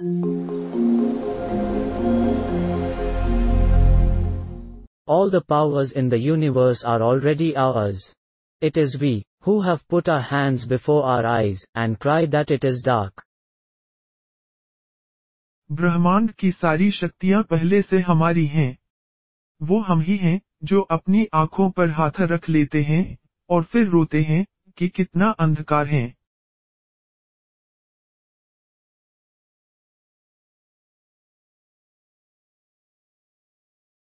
All the powers in the universe are already ours. It is we, who have put our hands before our eyes, and cried that it is dark. ब्रह्मांड की सारी शक्तियाँ पहले से हमारी हैं वो हम ही हैं जो अपनी आँखों पर हाथ रख लेते हैं और फिर रोते हैं कि कितना अंधकार है